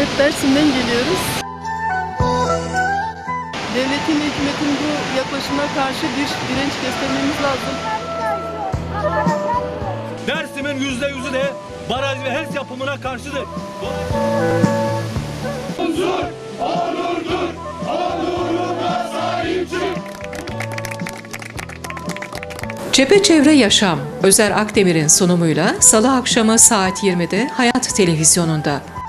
Dersim'den geliyoruz. Devletin, hükümetin bu yaklaşımına karşı bir direnç göstermemiz lazım. Dersim'in yüzde yüzü de baraj ve HES yapımına karşıdır. Çepeçevre Yaşam, Özer Akdemir'in sunumuyla Salı akşamı saat 20'de Hayat Televizyonu'nda.